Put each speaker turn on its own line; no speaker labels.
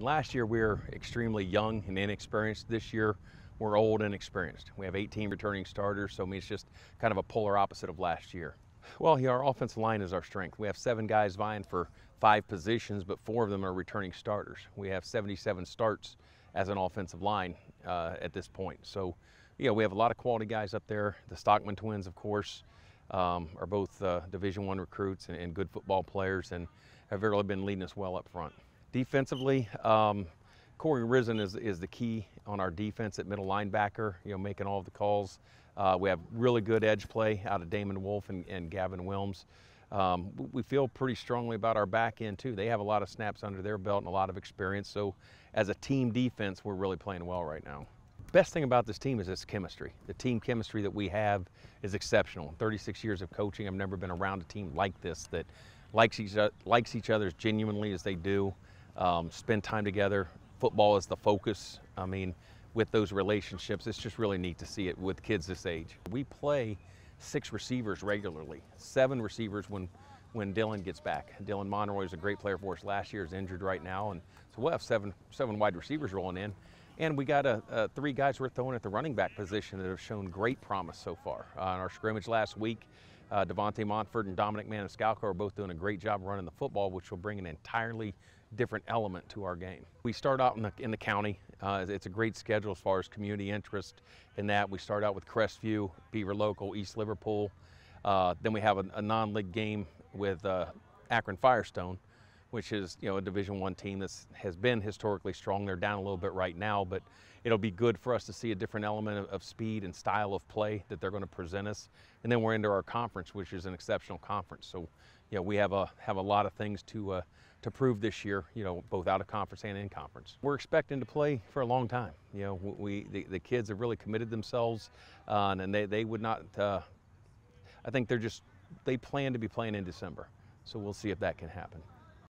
Last year we were extremely young and inexperienced. This year we're old and experienced. We have 18 returning starters, so I mean, it's just kind of a polar opposite of last year. Well, yeah, our offensive line is our strength. We have seven guys vying for five positions, but four of them are returning starters. We have 77 starts as an offensive line uh, at this point. So, know, we have a lot of quality guys up there. The Stockman twins, of course, um, are both uh, Division One recruits and, and, good football players, and have really been leading us well up front. Defensively, um, Corey Risen is, is the key on our defense at middle linebacker, you know, making all of the calls. Uh, we have really good edge play out of Damon Wolf and, and Gavin Wilms. Um, we feel pretty strongly about our back end too. They have a lot of snaps under their belt and a lot of experience. So as a team defense, we're really playing well right now. Best thing about this team is its chemistry. The team chemistry that we have is exceptional. 36 years of coaching, I've never been around a team like this that likes each, likes each other as genuinely as they do. Um, spend time together. Football is the focus. I mean, with those relationships, it's just really neat to see it with kids this age. We play six receivers regularly, seven receivers when when Dylan gets back. Dylan Monroy is a great player for us last year, is injured right now, and so we'll have seven seven wide receivers rolling in. And we got a, a three guys we're throwing at the running back position that have shown great promise so far. Uh, in our scrimmage last week, uh, Devontae Montford and Dominic Maniscalco are both doing a great job running the football, which will bring an entirely different element to our game. We start out in the, in the county. Uh, it's a great schedule as far as community interest in that. We start out with Crestview, Beaver Local, East Liverpool. Uh, then we have a, a non-league game with uh, Akron Firestone, which is you know a Division One team that has been historically strong. They're down a little bit right now, but it'll be good for us to see a different element of, of speed and style of play that they're going to present us. And then we're into our conference, which is an exceptional conference. So, you know, we have a have a lot of things to uh, to prove this year. You know, both out of conference and in conference. We're expecting to play for a long time. You know, we the, the kids have really committed themselves, uh, and they they would not. Uh, I think they're just they plan to be playing in December. So we'll see if that can happen.